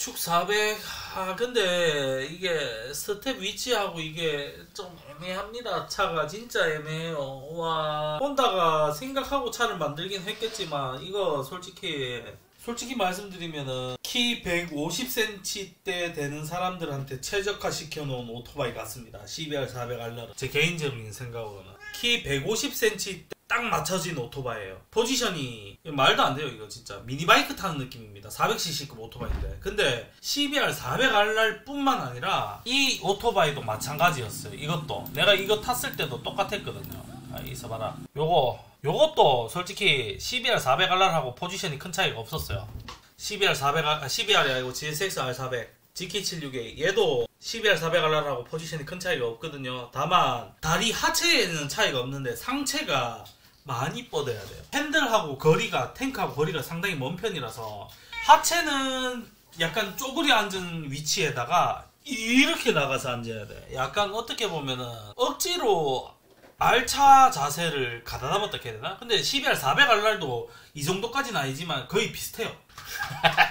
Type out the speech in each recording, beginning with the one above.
축 400, 아, 근데 이게 스텝 위치하고 이게 좀 애매합니다. 차가 진짜 애매해요. 와, 혼다가 생각하고 차를 만들긴 했겠지만, 이거 솔직히, 솔직히 말씀드리면은, 키 150cm대 되는 사람들한테 최적화 시켜놓은 오토바이 같습니다. CBR 400RR. 제 개인적인 생각으로는. 키 150cm 딱 맞춰진 오토바이예요. 포지션이 말도 안 돼요 이거 진짜 미니바이크 타는 느낌입니다. 400cc급 오토바이인데 근데 CBR 400RR 뿐만 아니라 이 오토바이도 마찬가지였어요. 이것도 내가 이거 탔을 때도 똑같았거든요. 아, 있어봐라. 요거 요것도 솔직히 CBR 400RR하고 포지션이 큰 차이가 없었어요. CBR 400 아, CBR이 아니고 GSX R400 GK76A 얘도 CBR 400RR하고 포지션이 큰 차이가 없거든요. 다만 다리 하체에는 차이가 없는데 상체가 많이 뻗어야 돼요. 핸들하고 거리가 탱크하고 거리가 상당히 먼 편이라서 하체는 약간 쪼그려 앉은 위치에다가 이렇게 나가서 앉아야 돼. 약간 어떻게 보면은 억지로 알차 자세를 가다 담았다 해야 되나? 근데 CBR 400RR도 이 정도까지는 아니지만 거의 비슷해요.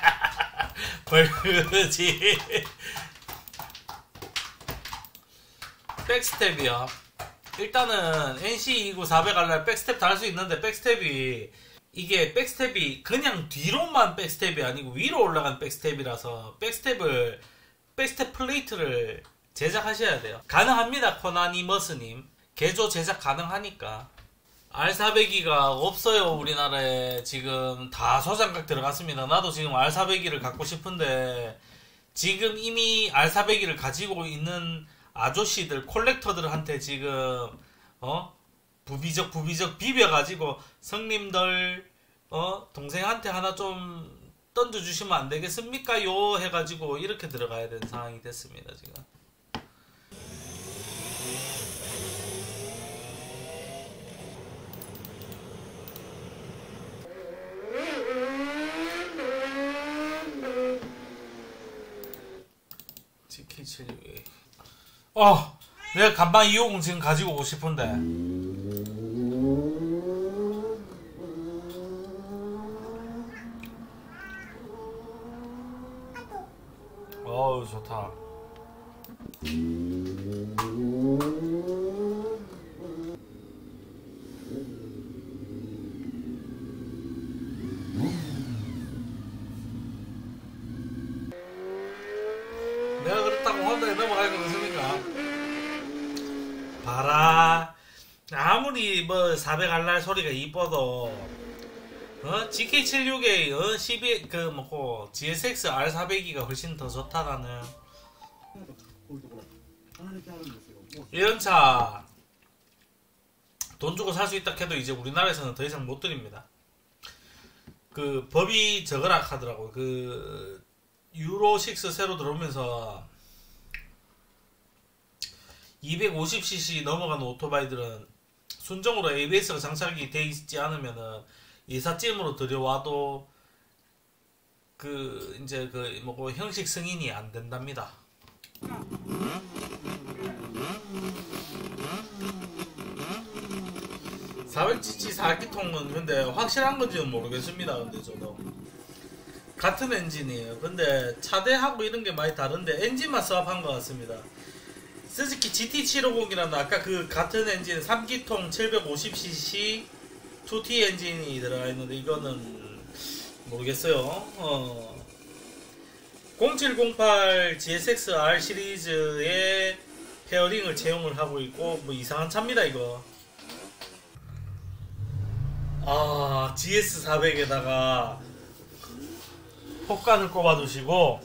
벌그지 백스텝이요. 일단은 NC29 400RR 백스텝 달수 있는데 백스텝이 이게 백스텝이 그냥 뒤로만 백스텝이 아니고 위로 올라간 백스텝이라서 백스텝을 백스텝 플레이트를 제작하셔야 돼요. 가능합니다, 코나니머스님. 개조 제작 가능하니까. R400기가 없어요, 우리나라에. 지금 다 소장각 들어갔습니다. 나도 지금 R400기를 갖고 싶은데, 지금 이미 R400기를 가지고 있는 아저씨들, 콜렉터들한테 지금, 어? 부비적, 부비적 비벼가지고, 성님들, 어? 동생한테 하나 좀 던져주시면 안 되겠습니까? 요 해가지고, 이렇게 들어가야 되는 상황이 됐습니다, 지금. GK76A. 어! 내가 간방 250 지금 가지고 오고 싶은데. 어우, 좋다. 내가 그렇다고 혼자에 넘어갈 거겠습니까? 봐라. 아무리 뭐 400알랄 소리가 이뻐도 어? GK76에 어? 12, 그 뭐고 GSX R400이가 훨씬 더 좋다라는 이런 차 돈 주고 살 수 있다 해도 이제 우리나라에서는 더 이상 못 드립니다. 그 법이 저거라 하더라고. 그 유로 6 새로 들어오면서 250cc 넘어가는 오토바이들은 순정으로 ABS가 장착이 돼 있지 않으면은 이사찜으로 들여와도 그 이제 그 뭐고 형식 승인이 안 된답니다. 사0 0 c c 4기통은 근데 확실한 건지는 모르겠습니다. 근데 저도 같은 엔진이에요. 근데 차대하고 이런 게 많이 다른데 엔진만 swap한 것 같습니다. 스즈키 GT750이라는 아까 그 같은 엔진 3기통 750cc 2T 엔진이 들어가 있는데 이거는 모르겠어요. 어. 0708 GSX R 시리즈의 페어링을 채용을 하고 있고 뭐 이상한 차입니다 이거. 아 GS400에다가 폭간을 꼽아두시고